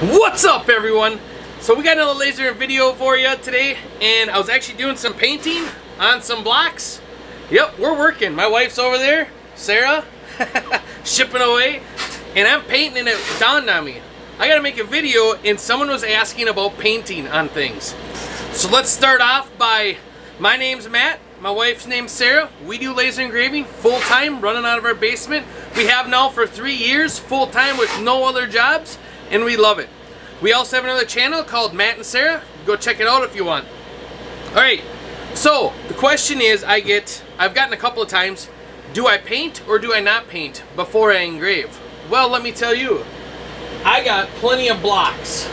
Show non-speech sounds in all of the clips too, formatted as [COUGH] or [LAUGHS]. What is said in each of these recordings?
What's up everyone? So we got another laser video for you today and I was actually doing some painting on some blocks. Yep, we're working. My wife's over there, Sara, [LAUGHS] shipping away and I'm painting and it dawned on me. I gotta make a video and someone was asking about painting on things. So let's start off by, my name's Matt, my wife's name's Sara. We do laser engraving full-time, running out of our basement. We have now for three years, full-time with no other jobs and we love it. We also have another channel called Matt and Sara. Go check it out if you want. Alright, so the question is I get, I've gotten a couple of times, do I paint or do I not paint before I engrave? Well, let me tell you, I got plenty of blocks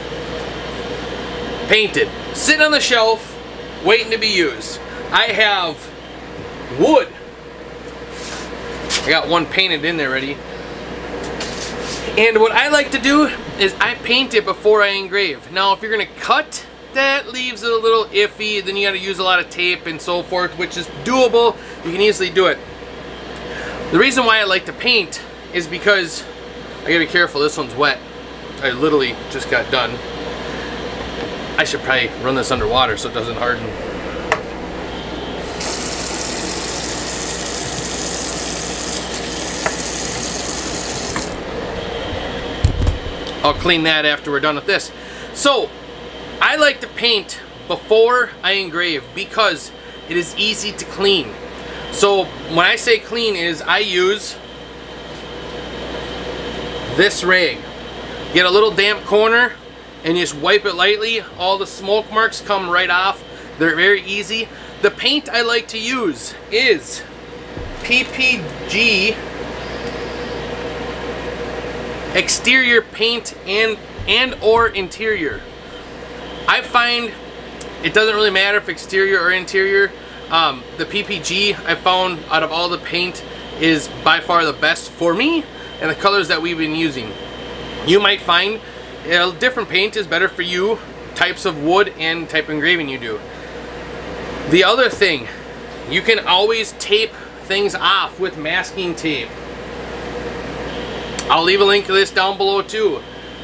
painted, sitting on the shelf, waiting to be used. I have wood. I got one painted in there ready. And what I like to do is I paint it before I engrave. Now if you're going to cut, that leaves it a little iffy. Then you got to use a lot of tape and so forth, which is doable. You can easily do it. The reason why I like to paint is because, I gotta be careful, this one's wet. I literally just got done. I should probably run this underwater so it doesn't harden. I'll clean that after we're done with this. So, I like to paint before I engrave because it is easy to clean. So, when I say clean is I use this rag. Get a little damp corner and just wipe it lightly. All the smoke marks come right off. They're very easy. The paint I like to use is PPG exterior paint and and or interior. I find it doesn't really matter if exterior or interior. Um, the PPG I found out of all the paint is by far the best for me and the colors that we've been using. You might find a different paint is better for you, types of wood and type of engraving you do. The other thing, you can always tape things off with masking tape. I'll leave a link to this down below too.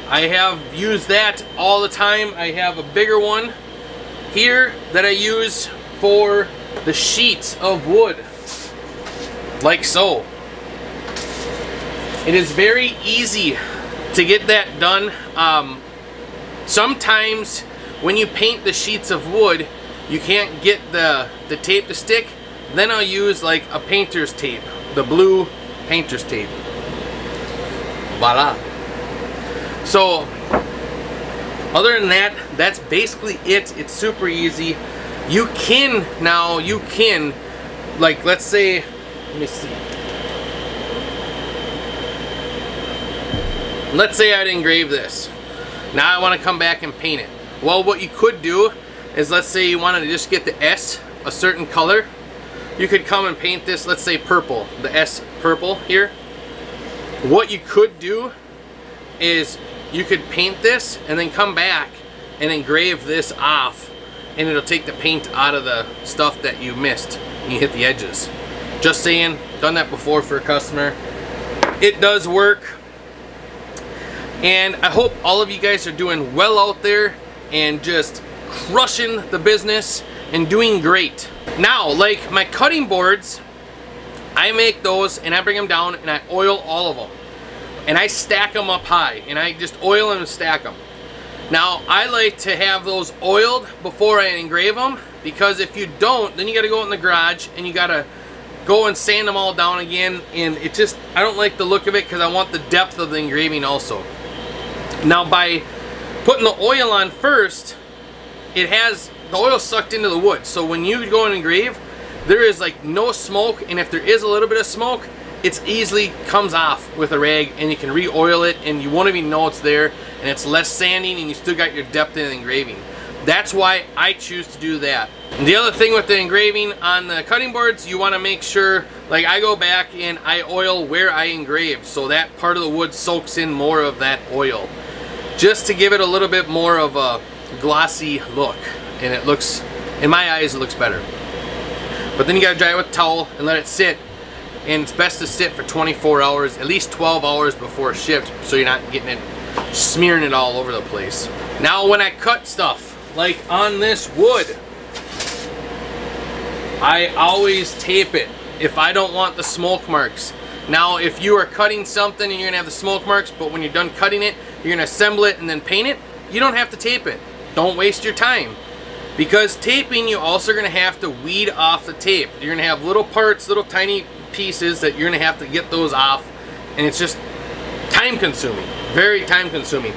I have used that all the time. I have a bigger one here that I use for the sheets of wood. Like so. It is very easy to get that done. Um, sometimes when you paint the sheets of wood, you can't get the, the tape to stick. Then I'll use like a painter's tape, the blue painter's tape voila. So, other than that, that's basically it. It's super easy. You can, now, you can, like, let's say, let me see. Let's say I'd engrave this. Now I want to come back and paint it. Well, what you could do is, let's say you wanted to just get the S a certain color. You could come and paint this, let's say purple, the S purple here. What you could do is you could paint this and then come back and engrave this off and it'll take the paint out of the stuff that you missed you hit the edges. Just saying, done that before for a customer. It does work. And I hope all of you guys are doing well out there and just crushing the business and doing great. Now, like my cutting boards, I make those and I bring them down and I oil all of them. And I stack them up high and I just oil them and stack them. Now I like to have those oiled before I engrave them because if you don't then you got to go in the garage and you got to go and sand them all down again and it just I don't like the look of it because I want the depth of the engraving also. Now by putting the oil on first it has the oil sucked into the wood so when you go and engrave there is like no smoke and if there is a little bit of smoke it easily comes off with a rag and you can re-oil it and you won't even know it's there and it's less sanding and you still got your depth in the engraving. That's why I choose to do that. And the other thing with the engraving on the cutting boards you want to make sure like I go back and I oil where I engrave so that part of the wood soaks in more of that oil. Just to give it a little bit more of a glossy look and it looks in my eyes it looks better but then you gotta dry it with a towel and let it sit. And it's best to sit for 24 hours, at least 12 hours before shipped, so you're not getting it smearing it all over the place. Now when I cut stuff, like on this wood, I always tape it if I don't want the smoke marks. Now if you are cutting something and you're gonna have the smoke marks, but when you're done cutting it, you're gonna assemble it and then paint it, you don't have to tape it. Don't waste your time. Because taping, you're also gonna have to weed off the tape. You're gonna have little parts, little tiny pieces that you're gonna have to get those off and it's just time consuming, very time consuming.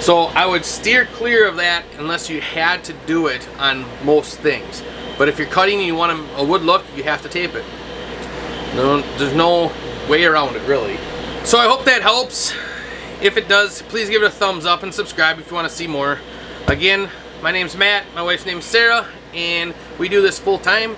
So I would steer clear of that unless you had to do it on most things. But if you're cutting and you want a wood look, you have to tape it. No, there's no way around it really. So I hope that helps. If it does, please give it a thumbs up and subscribe if you want to see more. Again, my name's Matt, my wife's name's Sara, and we do this full time.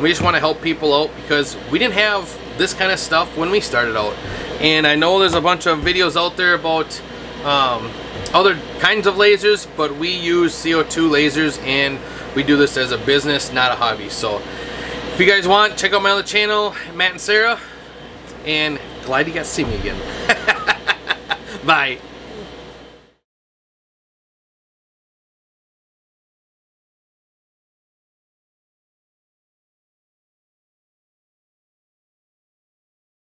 We just want to help people out because we didn't have this kind of stuff when we started out. And I know there's a bunch of videos out there about um, other kinds of lasers, but we use CO2 lasers and we do this as a business, not a hobby. So if you guys want, check out my other channel, Matt and Sara. And glad you got to see me again. [LAUGHS] Bye.